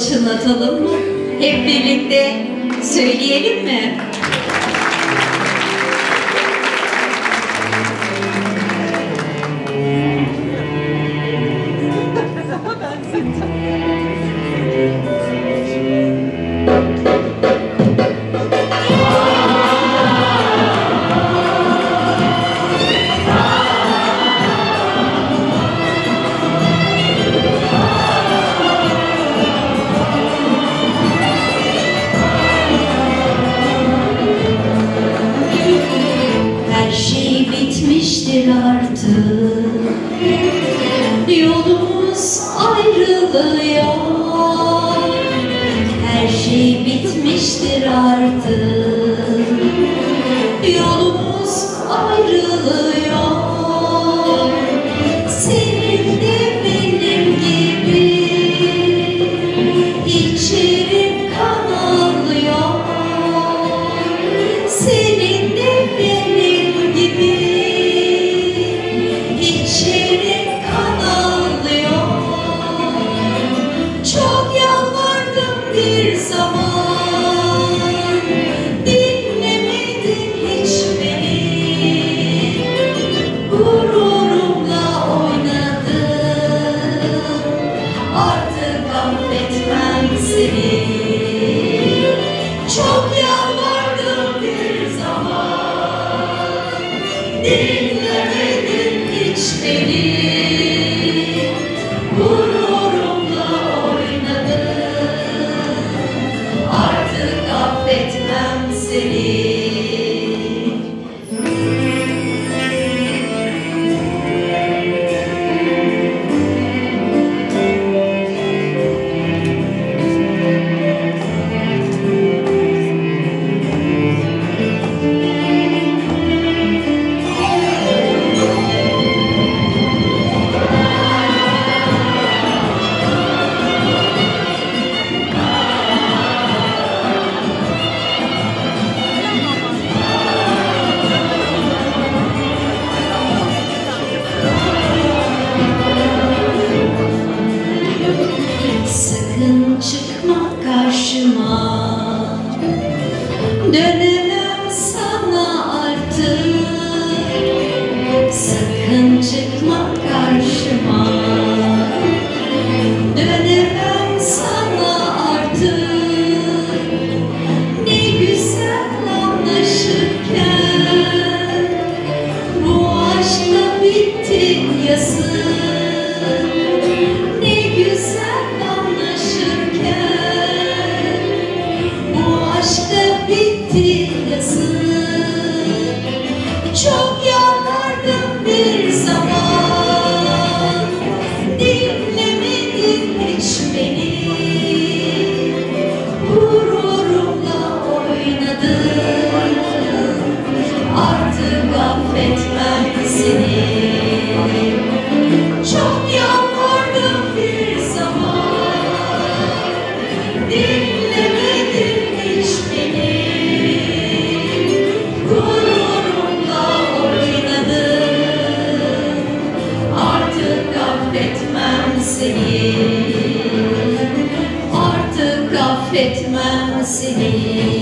çınlatalım mı? Hep birlikte söyleyelim mi? Artık. Yolumuz ayrılıyor. Her şey bitmiştir artık. Yolumuz ayrılıyor Yeah. Sakın çıkma karşıma. Dönemem sana artık. Sakın çıkma karşıma. Dönemem sana artık. Ne güzel anlaşırken. Bu aşkla bitti yazık bitti Senhor.